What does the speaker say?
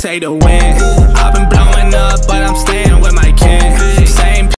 take the win.